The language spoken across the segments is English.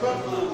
Praise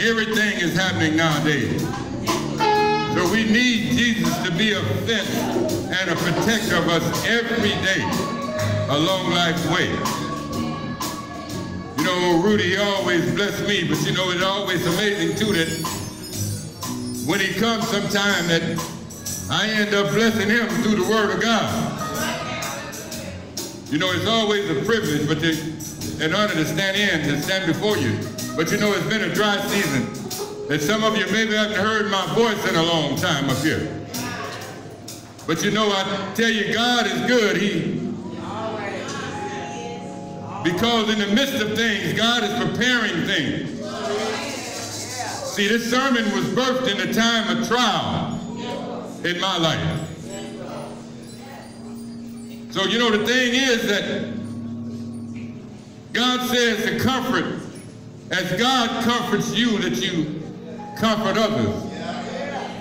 everything is happening nowadays. So we need Jesus to be a fence and a protector of us every day along life's way. You know, Rudy, always blessed me, but you know, it's always amazing too that when he comes sometime that I end up blessing him through the word of God. You know, it's always a privilege, but to, an honor to stand in, to stand before you. But you know, it's been a dry season. And some of you maybe haven't heard my voice in a long time up here. But you know, I tell you, God is good. He, because in the midst of things, God is preparing things. See, this sermon was birthed in a time of trial in my life. So, you know, the thing is that God says to comfort, as God comforts you, that you comfort others.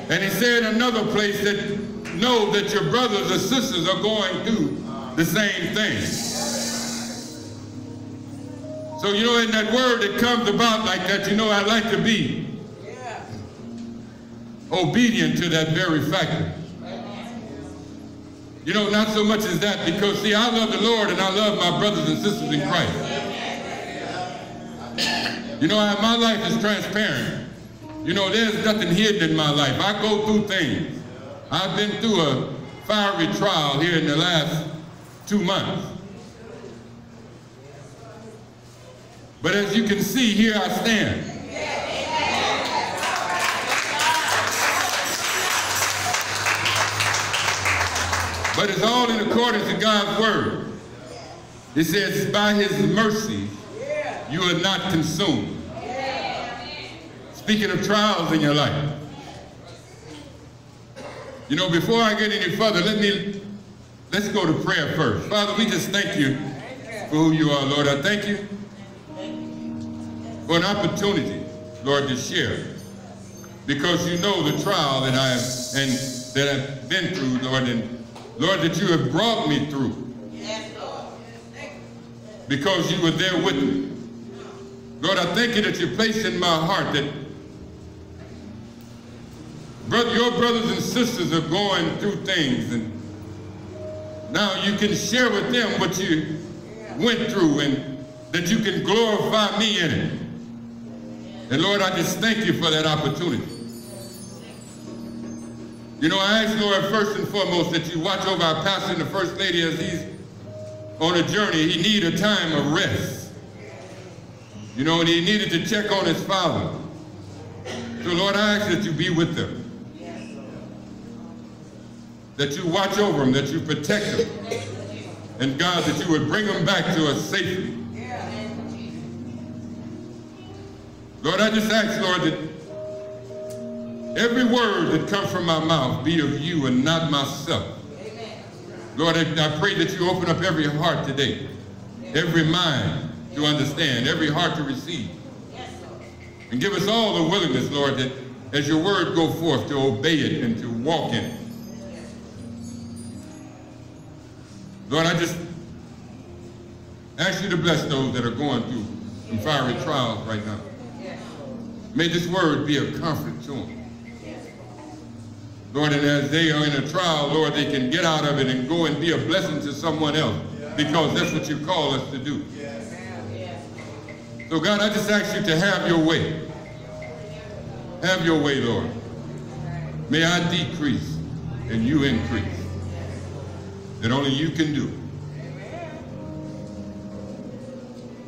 And he said another place that know that your brothers or sisters are going through the same thing. So, you know, in that word that comes about like that, you know, I'd like to be obedient to that very factor. You know, not so much as that, because see, I love the Lord and I love my brothers and sisters in Christ. You know, my life is transparent. You know, there's nothing hidden in my life. I go through things. I've been through a fiery trial here in the last two months. But as you can see, here I stand. But it's all in accordance to God's word. It says, by his mercy, you are not consumed. Speaking of trials in your life. You know, before I get any further, let me, let's go to prayer first. Father, we just thank you for who you are, Lord. I thank you for an opportunity, Lord, to share. Because you know the trial that I have and that I've been through, Lord, and Lord, that you have brought me through. Because you were there with me. Lord, I thank you that you placed in my heart that brother, your brothers and sisters are going through things and now you can share with them what you went through and that you can glorify me in it. And Lord, I just thank you for that opportunity. You know, I ask, Lord, first and foremost, that you watch over our pastor and the First Lady as he's on a journey. He needed a time of rest. You know, and he needed to check on his father. So, Lord, I ask that you be with them. That you watch over them, that you protect them. And God, that you would bring them back to us safely. Lord, I just ask, Lord, that every word that comes from my mouth be of you and not myself. Lord, I, I pray that you open up every heart today, every mind to understand, every heart to receive. And give us all the willingness, Lord, that as your word go forth, to obey it and to walk in it. Lord, I just ask you to bless those that are going through some fiery trials right now. May this word be a comfort to them. Lord, and as they are in a trial, Lord, they can get out of it and go and be a blessing to someone else because that's what you call us to do. So God, I just ask you to have your way. Have your way, Lord. May I decrease and you increase. That only you can do.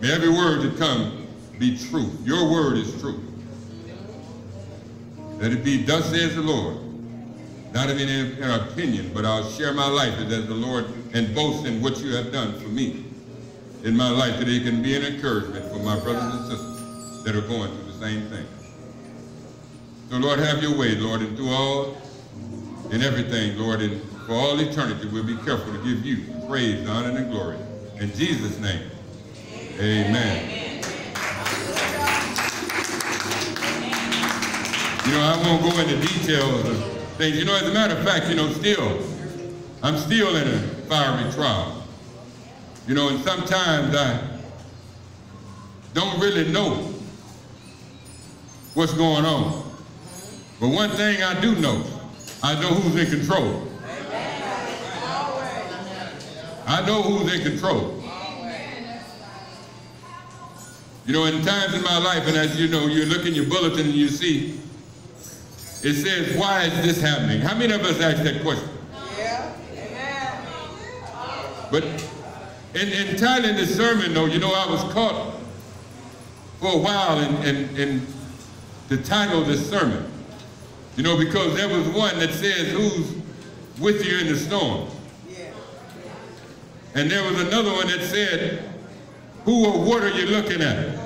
May every word that comes be true. Your word is true. Let it be, thus says the Lord. Not of any opinion, but I'll share my life as the Lord and boast in what you have done for me in my life, that it can be an encouragement for my brothers and sisters that are going through the same thing. So Lord, have your way, Lord, and through all and everything, Lord, and for all eternity, we'll be careful to give you praise, honor, and glory. In Jesus' name, amen. You know, I won't go into details of things. You know, as a matter of fact, you know, still, I'm still in a fiery trial. You know, and sometimes I don't really know what's going on. But one thing I do know, I know who's in control. I know who's in control. You know, in times in my life, and as you know, you look in your bulletin and you see, it says, why is this happening? How many of us ask that question? Yeah. But in, in titling this sermon, though, you know, I was caught for a while in, in, in the title of this sermon. You know, because there was one that says, who's with you in the storm? Yeah. And there was another one that said, who or what are you looking at?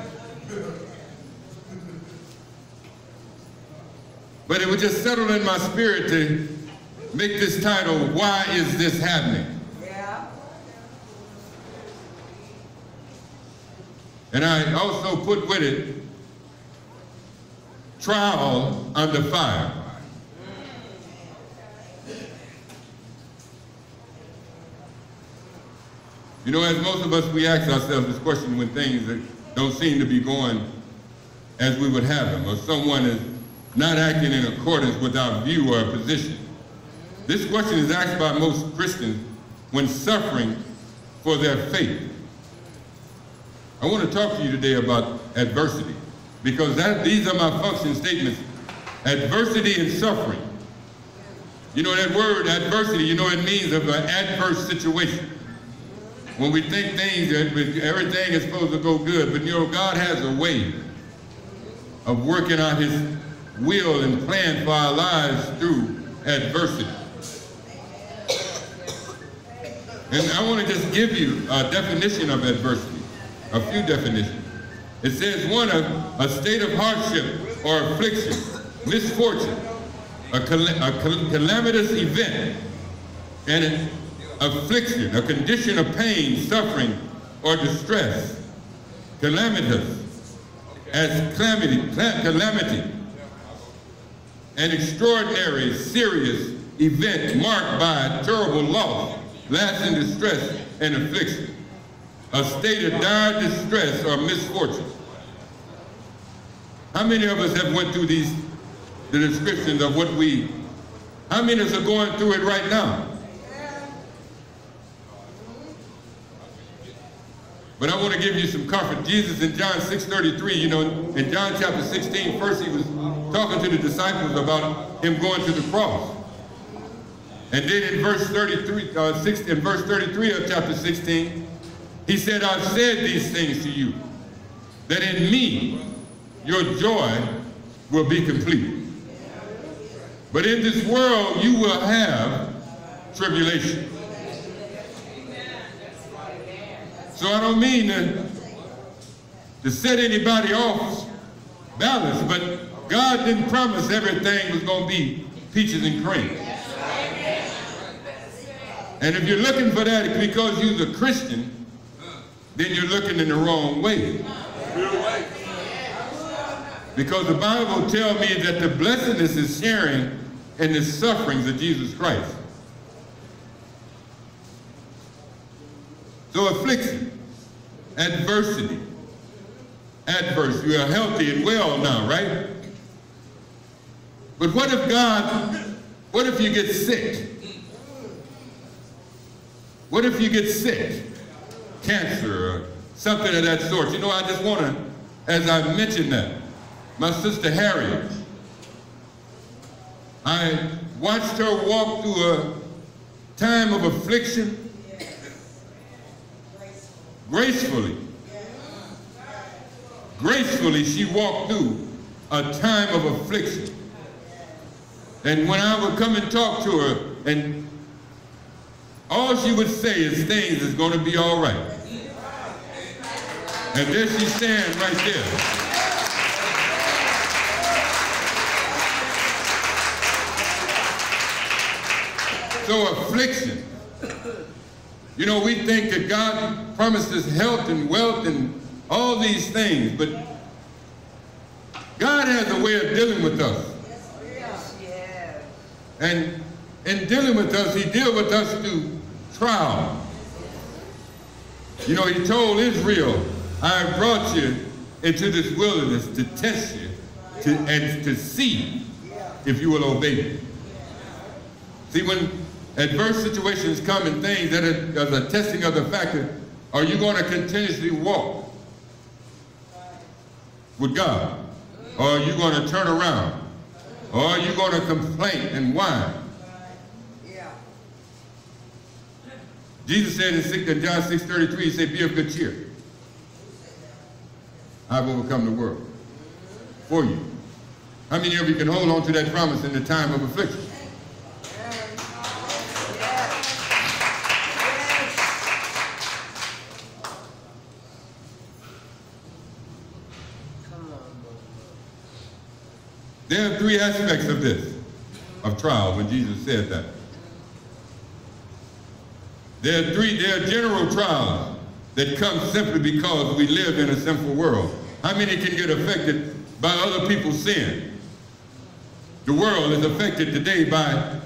But it was just settled in my spirit to make this title, Why is This Happening? And I also put with it, Trial Under Fire. You know, as most of us, we ask ourselves this question when things don't seem to be going as we would have them, or someone is not acting in accordance with our view or position. This question is asked by most Christians when suffering for their faith. I want to talk to you today about adversity because that, these are my function statements. Adversity and suffering. You know that word adversity, you know it means of an adverse situation. When we think things, everything is supposed to go good, but you know, God has a way of working out his will and plan for our lives through adversity. And I want to just give you a definition of adversity, a few definitions. It says one, a, a state of hardship or affliction, misfortune, a, cal a cal calamitous event, and affliction, a condition of pain, suffering, or distress. Calamitous, as calamity, calamity, an extraordinary, serious event marked by terrible loss, lasting distress and affliction, a state of dire distress or misfortune. How many of us have went through these, the descriptions of what we, how many of us are going through it right now? But I want to give you some comfort. Jesus in John 6.33, you know, in John chapter 16, first he was talking to the disciples about him going to the cross. And then in verse 33, uh, 6, in verse 33 of chapter 16, he said, I've said these things to you, that in me your joy will be complete. But in this world you will have tribulation. So I don't mean to, to set anybody off balance, but God didn't promise everything was going to be peaches and cream. And if you're looking for that because you're a Christian, then you're looking in the wrong way. Because the Bible tells me that the blessedness is sharing in the sufferings of Jesus Christ. So affliction, adversity, adverse. You are healthy and well now, right? But what if God, what if you get sick? What if you get sick? Cancer or something of that sort. You know, I just want to, as I mentioned that, my sister Harriet, I watched her walk through a time of affliction gracefully. Gracefully, she walked through a time of affliction. And when I would come and talk to her, and all she would say is things is going to be all right. And there she stands right there. So affliction you know, we think that God promises health and wealth and all these things, but God has a way of dealing with us. And in dealing with us, he deals with us through trial. You know, he told Israel, I have brought you into this wilderness to test you to, and to see if you will obey me. See, when adverse situations come and things that are, a testing of the factor, are you going to continuously walk with God? Or are you going to turn around? Or are you going to complain and whine? Jesus said in John 6, 33, he said, be of good cheer. I've overcome the world for you. How many of you can hold on to that promise in the time of affliction? There are three aspects of this, of trial, when Jesus said that. There are three, there are general trials that come simply because we live in a sinful world. How many can get affected by other people's sin? The world is affected today by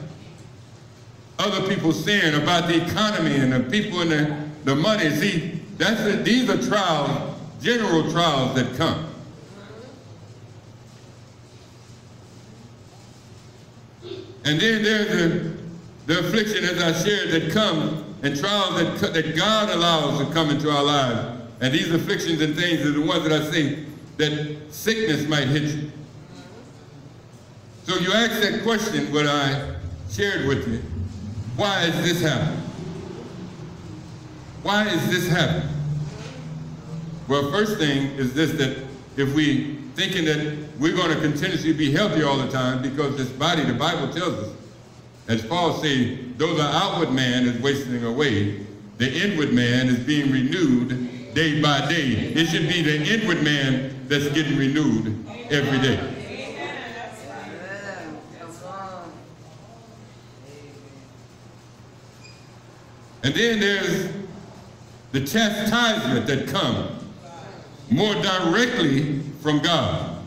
other people's sin, about the economy and the people and the, the money. See, that's a, these are trials, general trials that come. And then there's the, the affliction, as I shared, that comes and trials that, that God allows to come into our lives. And these afflictions and things are the ones that I say that sickness might hit you. So you ask that question, what I shared with you. Why is this happening? Why is this happening? Well, first thing is this, that if we thinking that we're going to continuously be healthy all the time because this body, the Bible tells us, as Paul said, though the outward man is wasting away, the inward man is being renewed day by day. It should be the inward man that's getting renewed every day. And then there's the chastisement that comes more directly from God.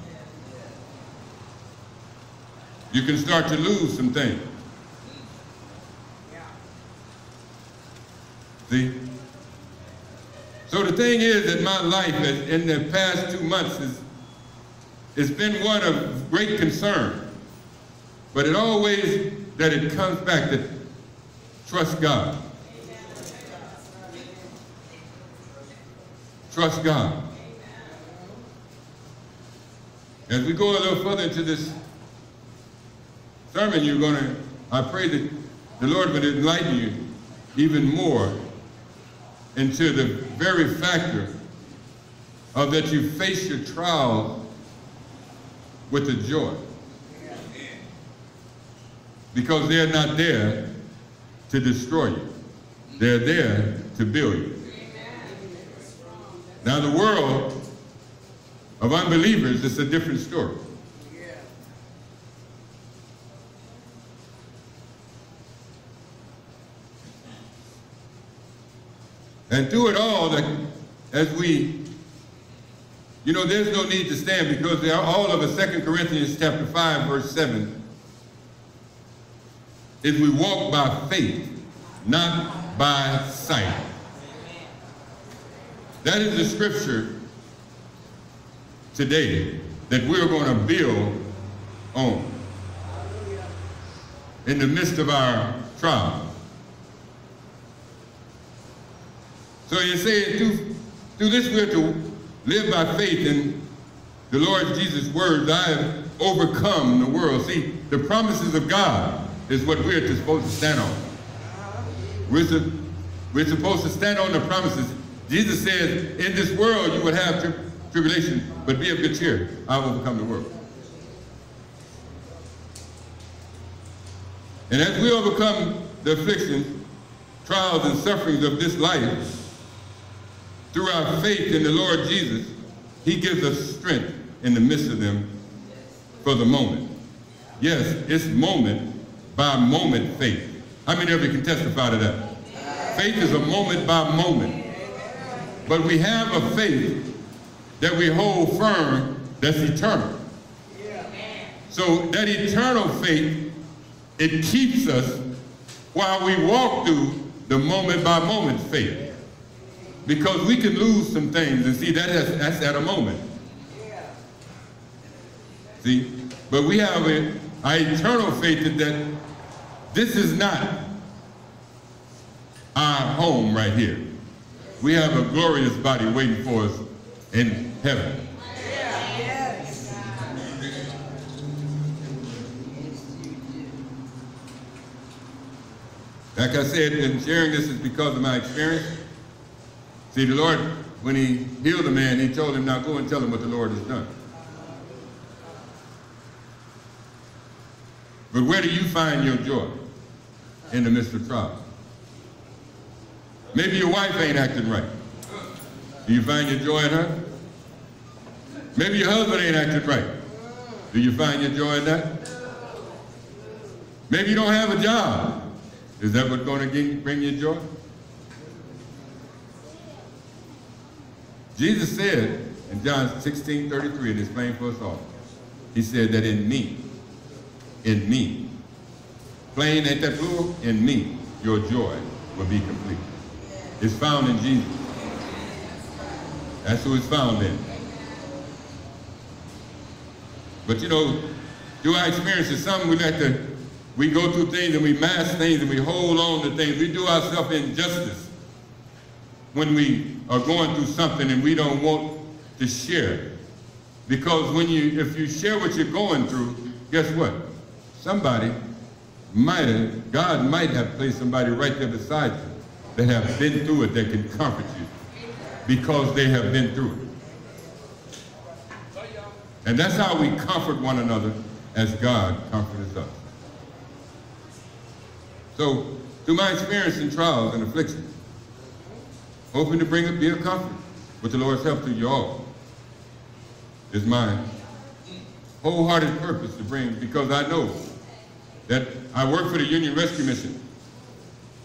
You can start to lose some things. See? So the thing is that my life in the past two months is, it's been one of great concern. But it always, that it comes back to trust God. Trust God. As we go a little further into this sermon, you're going to, I pray that the Lord would enlighten you even more into the very factor of that you face your trial with the joy. Because they're not there to destroy you. They're there to build you. Now the world of unbelievers is a different story. And through it all, that as we, you know, there's no need to stand because they are all of us, 2 Corinthians chapter 5, verse 7, is we walk by faith, not by sight. That is the scripture today that we're going to build on in the midst of our trials. So you say through, through this we're to live by faith in the Lord Jesus' words, I have overcome the world. See, the promises of God is what we're supposed to stand on. We're, su we're supposed to stand on the promises. Jesus says, in this world you would have tri tribulation, but be of good cheer. I've overcome the world. And as we overcome the afflictions, trials, and sufferings of this life, through our faith in the Lord Jesus, he gives us strength in the midst of them for the moment. Yes, it's moment by moment faith. How many of you can testify to that? Faith is a moment by moment. But we have a faith that we hold firm that's eternal. So that eternal faith, it keeps us while we walk through the moment by moment faith. Because we can lose some things and see that has, that's at a moment. See? But we have a, our eternal faith that, that this is not our home right here. We have a glorious body waiting for us in heaven. Like I said, and sharing this is because of my experience. See, the Lord, when he healed the man, he told him, now go and tell him what the Lord has done. But where do you find your joy? In the midst of trials. Maybe your wife ain't acting right. Do you find your joy in her? Maybe your husband ain't acting right. Do you find your joy in that? Maybe you don't have a job. Is that what's going to bring you joy? Jesus said in John 16, 33, and explained for us all, he said that in me, in me, plain ain't that plural? In me, your joy will be complete. It's found in Jesus. That's who it's found in. But you know, through our experiences, some we like to, we go through things and we mask things and we hold on to things. We do ourselves injustice when we are going through something and we don't want to share. Because when you, if you share what you're going through, guess what? Somebody might have, God might have placed somebody right there beside you that have been through it that can comfort you because they have been through it. And that's how we comfort one another as God comforts us. So, through my experience in trials and afflictions, hoping to bring a be of comfort with the Lord's help to you all is my wholehearted purpose to bring because I know that I work for the Union Rescue Mission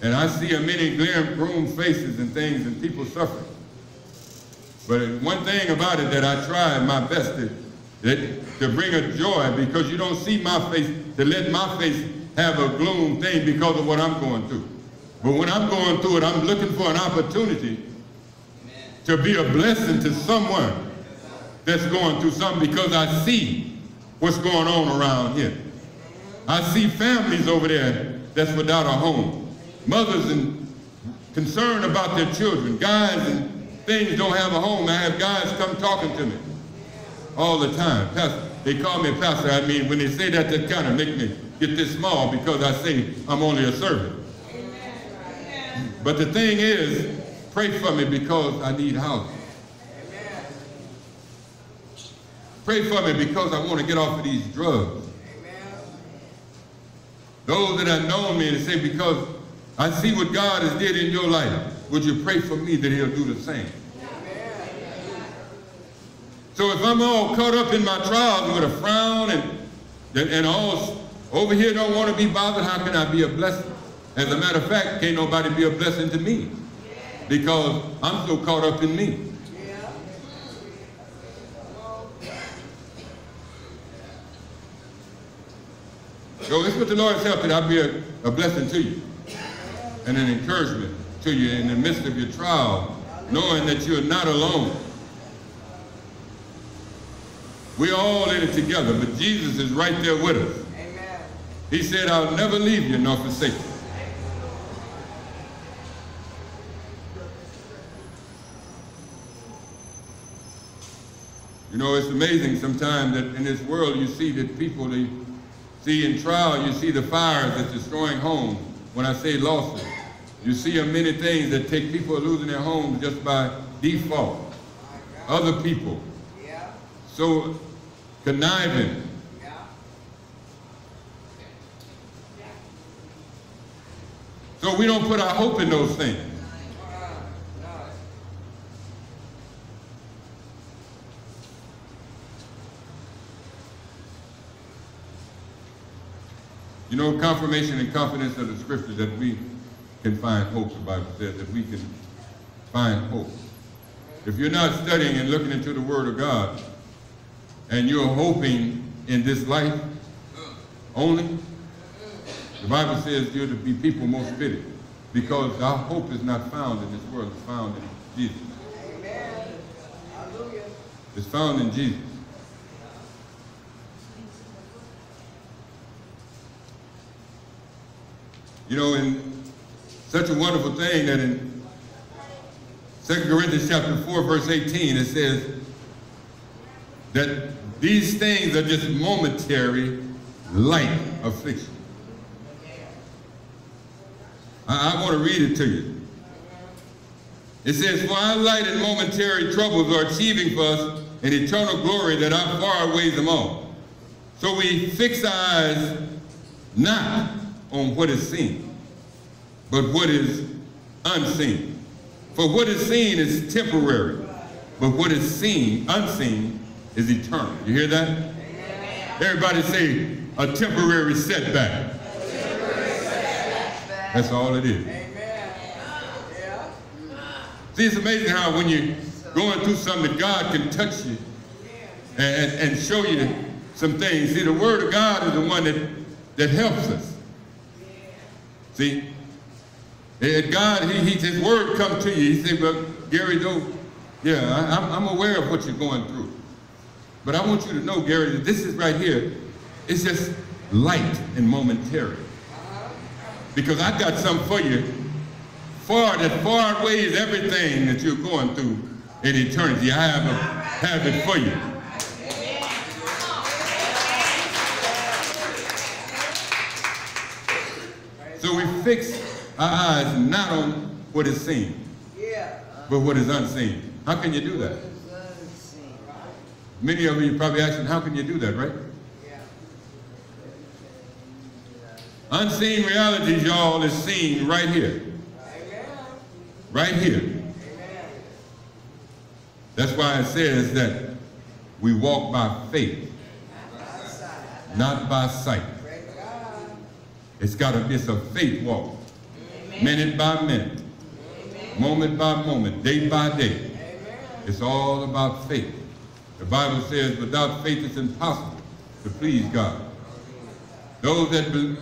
and I see a many gloom faces and things and people suffering. But one thing about it that I try my best to, that, to bring a joy because you don't see my face, to let my face have a gloom thing because of what I'm going through. But when I'm going through it, I'm looking for an opportunity to be a blessing to someone that's going through something because I see what's going on around here. I see families over there that's without a home mothers and concerned about their children. Guys and things don't have a home. I have guys come talking to me all the time. Pastor, they call me pastor. I mean, when they say that, that kind of make me get this small because I say I'm only a servant. But the thing is, pray for me because I need housing. Pray for me because I want to get off of these drugs. Those that have known me and say, because I see what God has did in your life. Would you pray for me that he'll do the same? So if I'm all caught up in my trials with a frown and, and all over here don't want to be bothered, how can I be a blessing? As a matter of fact, can't nobody be a blessing to me because I'm so caught up in me. So it's with the Lord's help that I'll be a, a blessing to you and an encouragement to you in the midst of your trial, knowing that you're not alone. We're all in it together, but Jesus is right there with us. Amen. He said, I'll never leave you nor forsake you. You know, it's amazing sometimes that in this world you see that people, they see in trial, you see the fires that's destroying homes. When I say losses, you see a many things that take people losing their homes just by default. Other people. So conniving. So we don't put our hope in those things. You know, confirmation and confidence of the scriptures that we can find hope, the Bible says, that we can find hope. If you're not studying and looking into the Word of God, and you're hoping in this life only, the Bible says you're to be people most fitted, because our hope is not found in this world, it's found in Jesus. Amen. It's found in Jesus. You know, and such a wonderful thing that in 2 Corinthians chapter 4, verse 18, it says that these things are just momentary light affliction. I, I want to read it to you. It says, For our light and momentary troubles are achieving for us an eternal glory that our far outweighs them all. So we fix our eyes not on what is seen, but what is unseen. For what is seen is temporary, but what is seen, unseen, is eternal. You hear that? Everybody say, a temporary setback. That's all it is. See, it's amazing how when you're going through something, God can touch you and, and show you some things. See, the Word of God is the one that, that helps us. See? And God, he, he, His Word come to you. He said, well, Gary, though, yeah, I, I'm, I'm aware of what you're going through. But I want you to know, Gary, that this is right here. It's just light and momentary. Because I've got something for you far that far outweighs everything that you're going through in eternity. I have, a, have it for you. So we fix our eyes not on what is seen, but what is unseen. How can you do that? Many of you probably asking, how can you do that, right? Unseen realities, y'all, is seen right here. Right here. That's why it says that we walk by faith, not by sight. It's got to be a faith walk, minute by minute, moment by moment, day by day. It's all about faith. The Bible says without faith it's impossible to please God. Those that, be,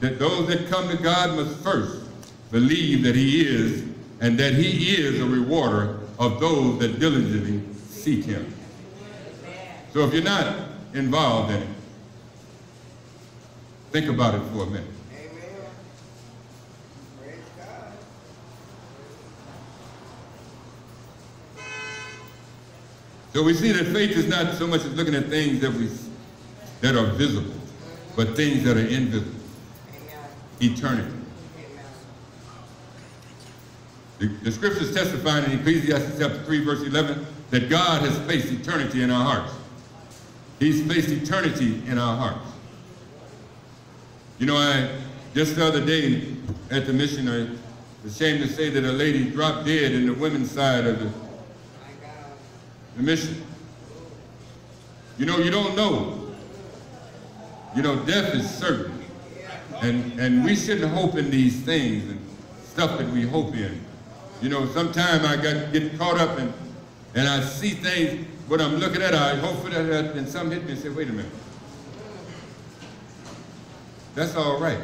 that those that come to God must first believe that he is and that he is a rewarder of those that diligently seek him. So if you're not involved in it, think about it for a minute. Amen. So we see that faith is not so much as looking at things that we that are visible, but things that are invisible. Eternity. The, the scriptures testify in Ecclesiastes chapter 3, verse 11, that God has placed eternity in our hearts. He's placed eternity in our hearts. You know, I just the other day at the mission, I was ashamed to say that a lady dropped dead in the women's side of the the mission. You know, you don't know. You know, death is certain. And, and we shouldn't hope in these things and stuff that we hope in. You know, sometimes I got, get caught up in, and I see things, what I'm looking at, I hope for that, and some hit me and say, wait a minute. That's all right.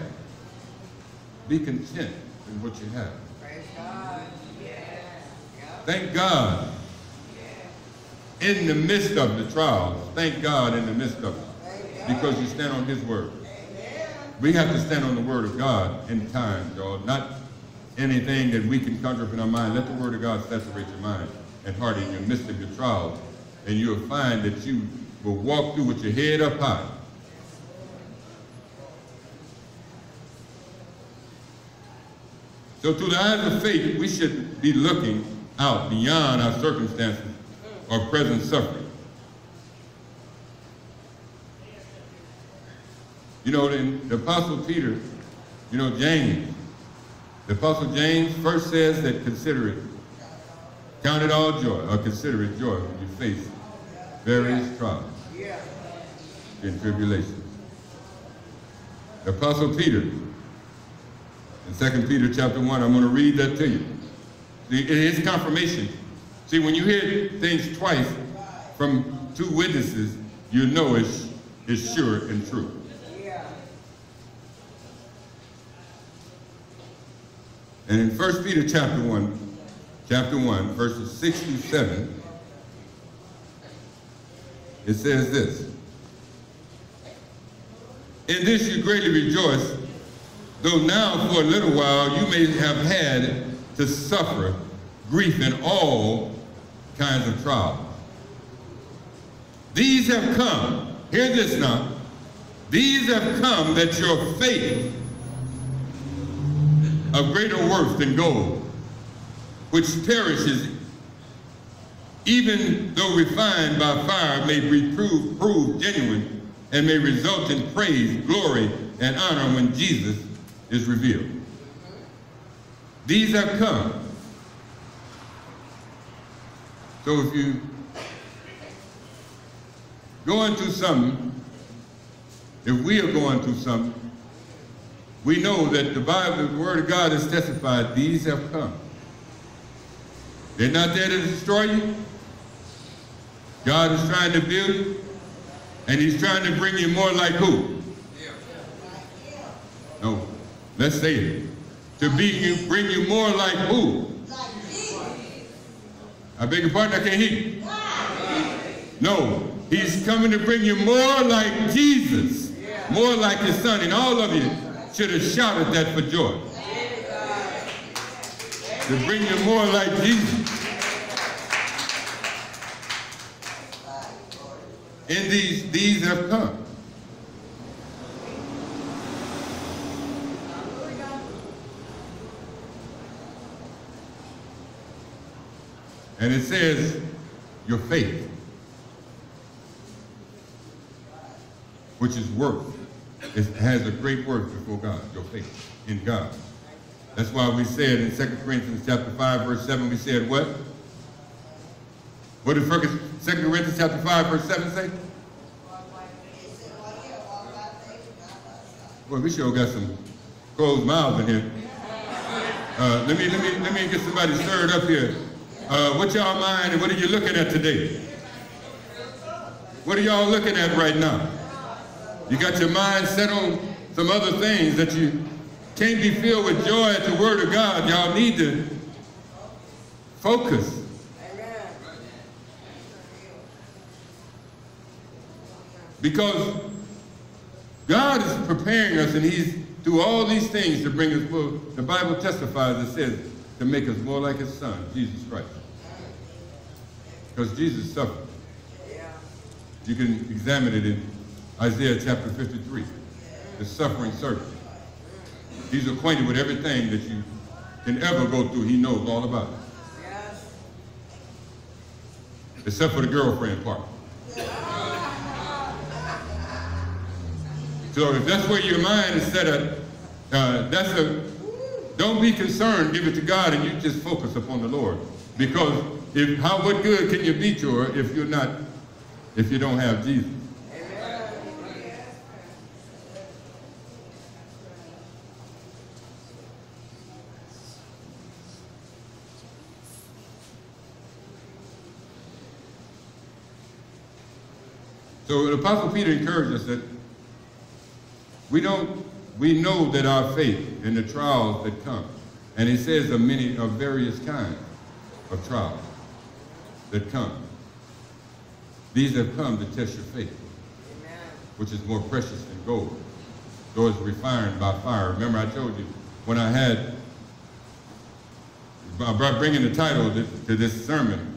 Be content in what you have. Praise God. Yes. Thank God in the midst of the trials. Thank God in the midst of it. Because you stand on his word. We have to stand on the word of God in time, y'all. Not anything that we can conjure up in our mind. Let the word of God saturate your mind and heart in the midst of your trials. And you'll find that you will walk through with your head up high. So through the eyes of faith, we should be looking out beyond our circumstances or present suffering. You know, in the Apostle Peter, you know, James, the Apostle James first says that consider it, count it all joy, or consider it joy when you face various trials and tribulations. The Apostle Peter, in 2 Peter chapter 1, I'm going to read that to you. It is confirmation See, when you hear things twice from two witnesses, you know it's, it's sure and true. And in 1 Peter chapter 1, chapter 1, verses 6 through 7, it says this. In this you greatly rejoice, though now for a little while you may have had to suffer grief in all kinds of trials. These have come, hear this now, these have come that your faith of greater worth than gold, which perishes even though refined by fire may be proved, proved genuine and may result in praise, glory, and honor when Jesus is revealed. These have come. So if you going through something, if we are going through something, we know that the Bible, the Word of God has testified, these have come. They're not there to destroy you. God is trying to build you, and he's trying to bring you more like who? No, let's say it. To be you, bring you more like who? I beg your pardon, I can't hear you. No, he's coming to bring you more like Jesus, more like his son, and all of you should have shouted that for joy. To bring you more like Jesus. And these, these have come. And it says, your faith, which is worth, it has a great worth before God, your faith in God. That's why we said in 2 Corinthians chapter 5, verse 7, we said what? What did 2 Corinthians chapter 5, verse 7 say? Boy, we sure got some closed mouths in here. Uh, let me let me let me get somebody stirred up here. Uh, what y'all mind and what are you looking at today? What are y'all looking at right now? You got your mind set on some other things that you can't be filled with joy at the word of God. Y'all need to focus. Because God is preparing us and he's through all these things to bring us, well, the Bible testifies, it says, to make us more like his son, Jesus Christ. Because Jesus suffered. You can examine it in Isaiah chapter 53, the suffering servant. He's acquainted with everything that you can ever go through. He knows all about it. Except for the girlfriend part. So if that's where your mind is set at, uh, that's a, don't be concerned, give it to God, and you just focus upon the Lord. Because if how what good can you be to her if you're not, if you don't have Jesus? So the Apostle Peter encouraged us that we don't, we know that our faith in the trials that come, and it says of many, of various kinds of trials that come. These have come to test your faith, Amen. which is more precious than gold, though it's refined by fire. Remember I told you, when I had, I brought bringing the title to, to this sermon,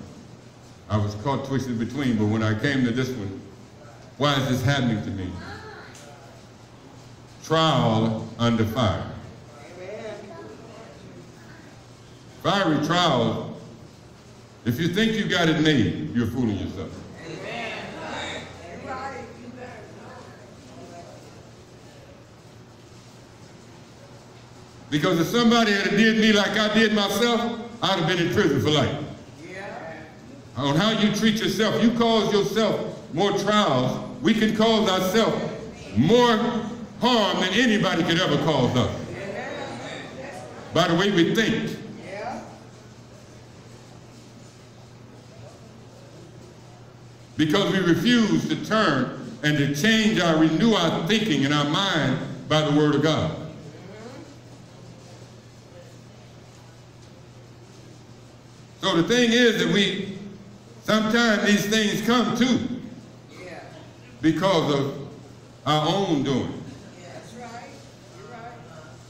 I was caught twisted between, but when I came to this one, why is this happening to me? Trial under fire. Fiery trial, if you think you got it made, you're fooling yourself. Because if somebody had did me like I did myself, I'd have been in prison for life. On how you treat yourself, you cause yourself more trials we can cause ourselves more harm than anybody could ever cause us. By the way we think. Because we refuse to turn and to change our, renew our thinking and our mind by the word of God. So the thing is that we, sometimes these things come too because of our own doing.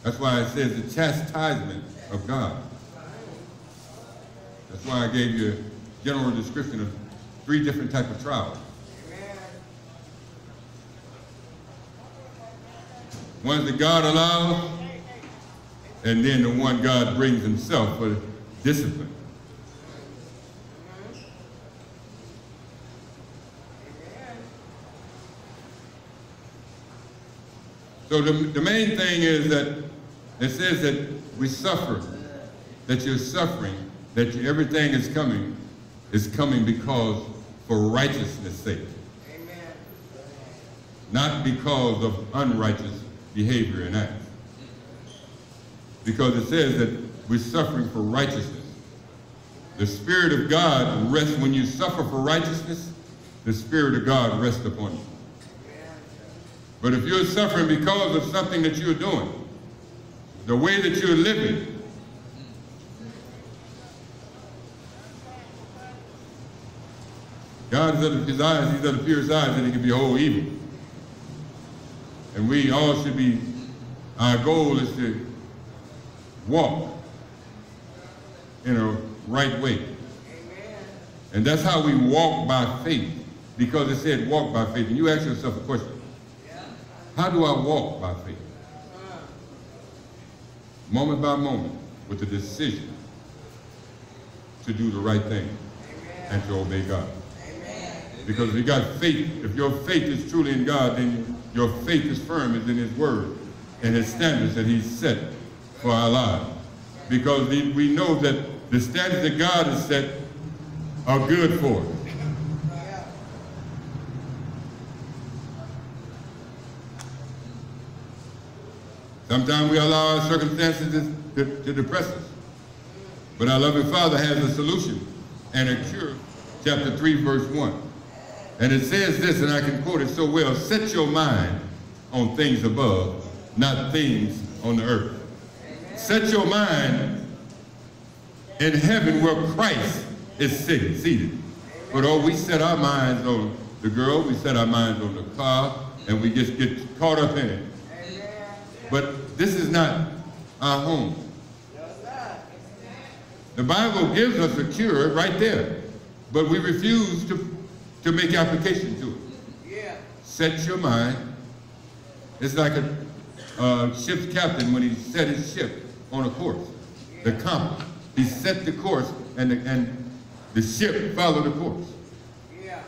That's why it says the chastisement of God. That's why I gave you a general description of three different type of trials. One's that God allows, and then the one God brings himself for discipline. So the, the main thing is that it says that we suffer, that you're suffering, that you, everything is coming, is coming because for righteousness' sake. Amen. Not because of unrighteous behavior and acts. Because it says that we're suffering for righteousness. The Spirit of God rests, when you suffer for righteousness, the Spirit of God rests upon you. But if you're suffering because of something that you're doing, the way that you're living, God is at his eyes, he's at pure eyes, and he can behold evil. And we all should be, our goal is to walk in a right way. Amen. And that's how we walk by faith, because it said walk by faith. And you ask yourself a question, how do I walk by faith? Moment by moment, with the decision to do the right thing Amen. and to obey God. Amen. Because if you got faith, if your faith is truly in God, then your faith is firm is in his word and his standards that he's set for our lives. Because we know that the standards that God has set are good for us. Sometimes we allow our circumstances to, to, depress us. But our loving Father has a solution and a cure. Chapter 3, verse 1. And it says this, and I can quote it so well, set your mind on things above, not things on the earth. Set your mind in heaven where Christ is sitting, seated. But oh, we set our minds on the girl, we set our minds on the car, and we just get caught up in it. But this is not our home. The Bible gives us a cure right there, but we refuse to, to make application to it. Set your mind. It's like a ship's captain when he set his ship on a course, the compass. He set the course and the, and the ship followed the course. Yeah.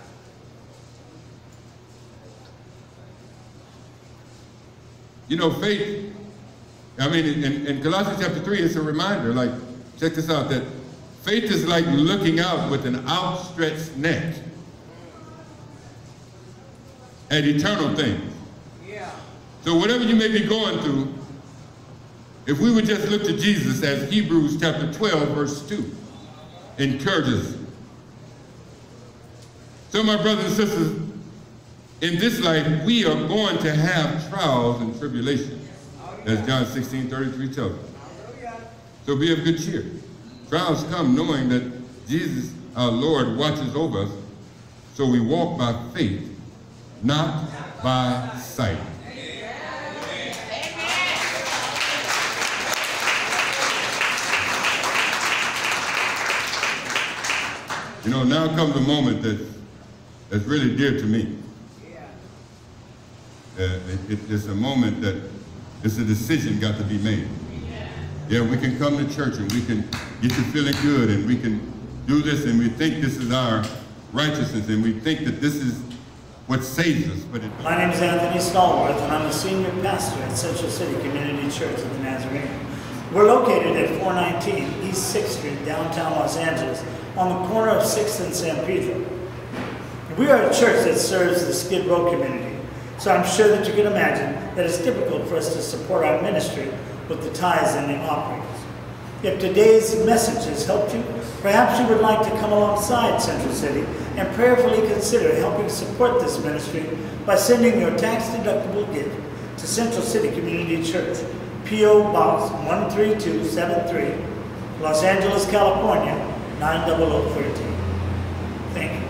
You know, faith I mean, in, in Colossians chapter 3, it's a reminder, like, check this out, that faith is like looking out with an outstretched neck at eternal things. Yeah. So whatever you may be going through, if we would just look to Jesus as Hebrews chapter 12, verse 2 encourages. So my brothers and sisters, in this life, we are going to have trials and tribulations as John 16, 33 tells us. So be of good cheer. Trials come knowing that Jesus, our Lord, watches over us, so we walk by faith, not by sight. You know, now comes a moment that, that's really dear to me. Uh, it, it, it's a moment that it's a decision got to be made. Yeah, we can come to church and we can get you feeling good and we can do this and we think this is our righteousness and we think that this is what saves us. But My name is Anthony Stallworth and I'm a senior pastor at Central City Community Church of the Nazarene. We're located at 419 East 6th Street, downtown Los Angeles, on the corner of 6th and San Pedro. We are a church that serves the Skid Row community. So I'm sure that you can imagine that it's difficult for us to support our ministry with the tithes and the offerings. If today's message has helped you, perhaps you would like to come alongside Central City and prayerfully consider helping support this ministry by sending your tax-deductible gift to Central City Community Church, P.O. Box 13273, Los Angeles, California, 90013. Thank you.